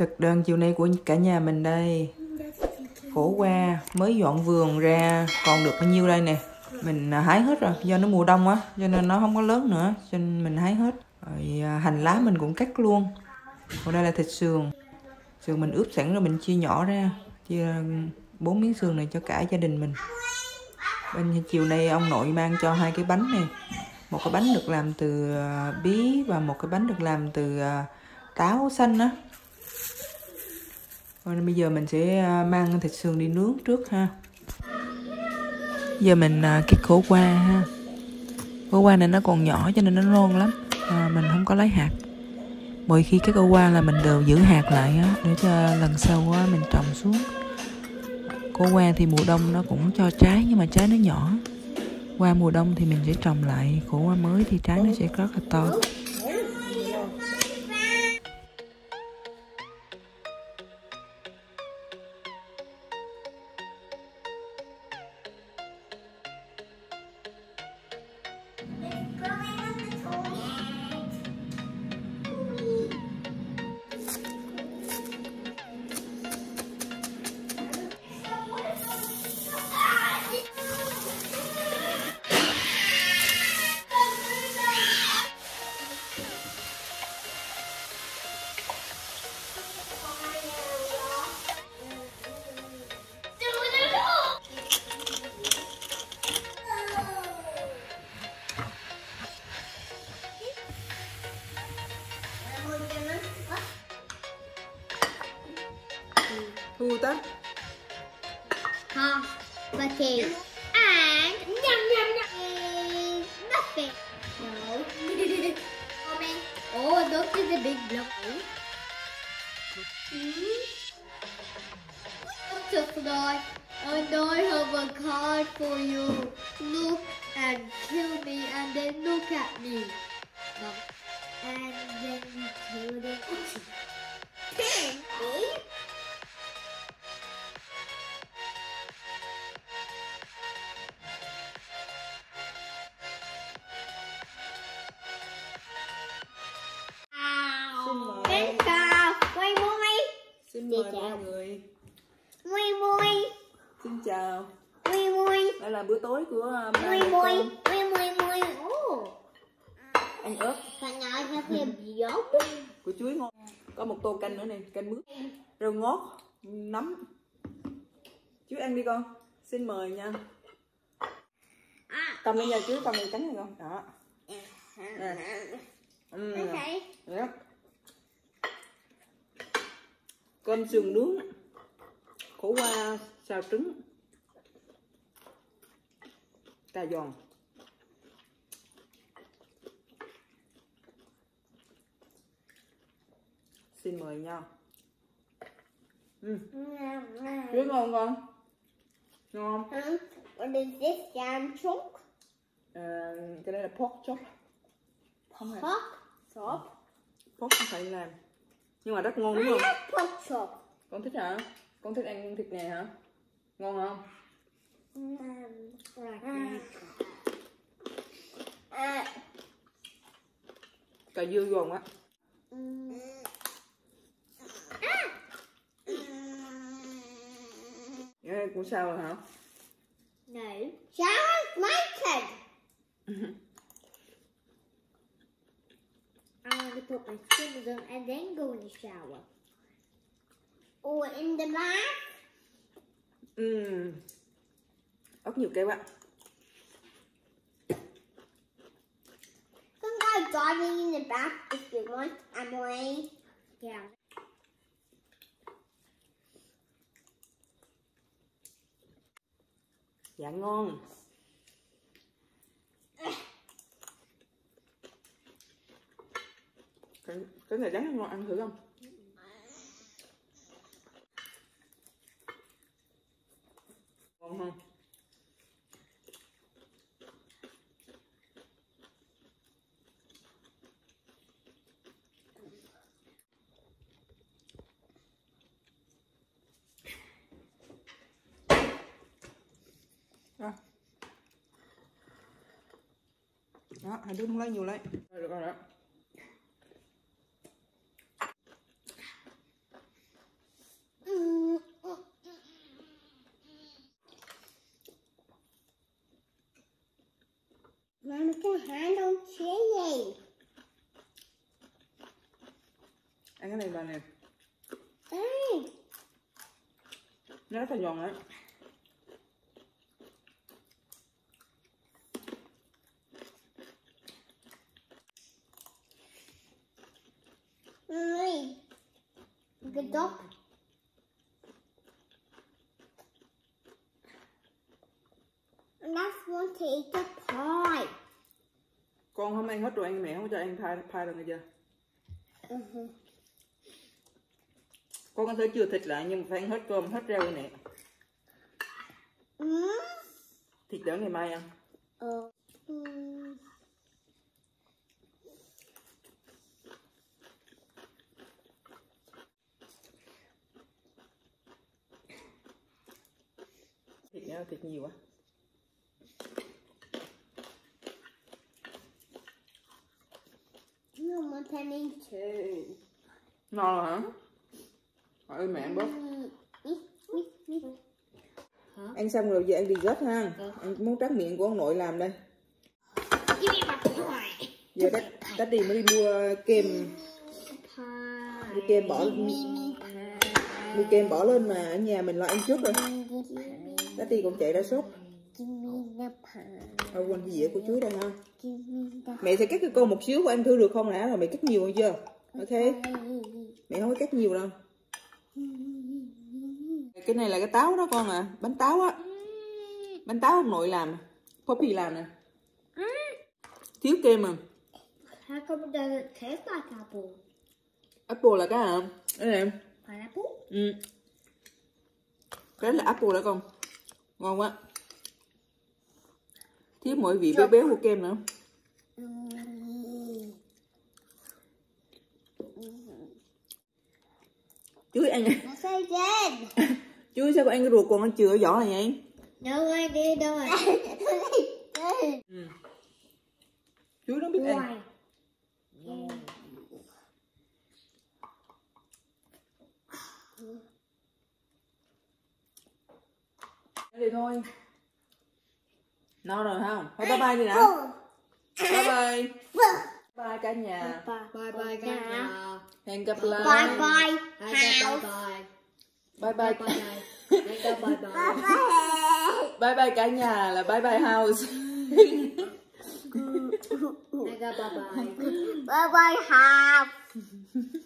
Thực đơn chiều nay của cả nhà mình đây. Khổ qua, mới dọn vườn ra, Còn được bao nhiêu đây nè? Mình à, hái hết rồi, Do nó mùa đông á, Cho nên nó không có lớn nữa, Cho nên mình hái hết. Rồi à, hành lá mình cũng cắt luôn. Còn đây là thịt sườn. Sườn mình ướp sẵn rồi mình chia nhỏ ra, Chia bốn miếng sườn này cho cả gia đình mình. Bên chiều nay ông nội mang cho hai cái bánh này. Một cái bánh được làm từ à, bí Và một cái bánh được làm từ táo xanh á rồi bây giờ mình sẽ à, mang thịt sườn đi nướng trước ha. Giờ mình à, cái khổ qua ha. Khổ qua này nó còn nhỏ cho nên nó non lắm. À, mình không có lấy hạt. Mỗi khi cái khổ qua là mình đều giữ hạt lại á để cho lần sau á mình trồng xuống. Khổ qua thì mùa đông nó cũng cho trái nhưng mà trái nó nhỏ. Qua mùa đông thì mình sẽ trồng lại khổ qua mới thì trái nó sẽ rất là to. Thu ta Huh, okay. And yum yum yum. Nothing. No. Oh, look at the big block. Hmm? Butterfly, and I have a card for you. Look and kill me, and then look at me. And Xin chào, quay môi. Xin mời chào. mọi người Quay môi. Xin chào Quay môi. Đây là bữa tối của uh, Quay con Quay môi. Ồ. Ăn ớt Cả nhà ra thêm giống. của chuối ngon Có một tô canh nữa này, canh mướp Rau ngót, nấm Chuối ăn đi con Xin mời nha À. Cầm lên nha chuối, cầm lên cánh này con Đó Nè. Ừm, Anh Cơm sườn nướng Khổ qua xào trứng Cà giòn Xin mời nha ừ. Chuối ngon con Ngon? What is this? Jam? À, cái đây là pork chop Pork chop? Pork không phải làm Nhưng mà rất ngon đúng không? Con thích hả? Con thích ăn thịt này hả? Ngon không? À. Cà dưa giòn á Nghe cũng sao rồi hả? No. Shower's my turn. I'm gonna put my swimmers on and then go in the shower. Or in the bath. Ừm Ớt nhiều keo á Can go diving in the bath if you want, Emily. Yeah. Dạ ngon Cái, cái này rắn ngon ăn thử không? Ngon không? Đó. Hai đứa không lấy nhiều lấy. Được rồi đó. Ăn cái này bà nè Hey. nó rất là giòn đấy. And that's want to eat the pie. con không ăn hết rồi anh mẹ không cho ăn pie pie rồi nghe chưa Uh-huh. Con có thể chưa thịt lại nhưng mà phải ăn hết cơm hết rau nè Mm. thịt để ngày mai ăn Uh. Mm. thịt nữa thịt nhiều quá No penny too. ngon rồi hả hỏi mẹ ăn bớt. Ăn xong rồi về ăn dessert ha. Ăn món tráng miệng của ông nội làm đây. Giờ đất đất đi mới đi mua kem. Mua kem bỏ mua kem bỏ lên mà ở nhà mình lo ăn trước rồi đất đi cũng chạy ra sốt. Thôi quên cái dĩa của chuối đây ha mẹ sẽ cắt cho con một xíu ăn thử được không? Nè rồi mẹ cắt nhiều hơn chưa? Ok mẹ không có cắt nhiều đâu cái này là cái táo đó con à bánh táo á. Bánh táo ông nội làm Poppy làm nè. Thiếu kem à? How come it doesn't taste like apple? apple là cái à đây nè Pineapple? ừ. cái là apple đó con. Ngon quá. Thiếu mỗi vị béo béo của kem nữa. Ừ. chuối good. chuối sao con ăn cái ruột còn nó chừa vỏ này vậy? No, I did not. ừ. chuối nó biết ăn. Đi thôi. No rồi không? Thôi bye bye đi nào Bye bye. Bye cả nhà. Bye bye, cả Hẹn gặp lại. Bye bye, house. Bye bye Bye bye. Bye bye cả nhà là bye bye house. Bye bye, house.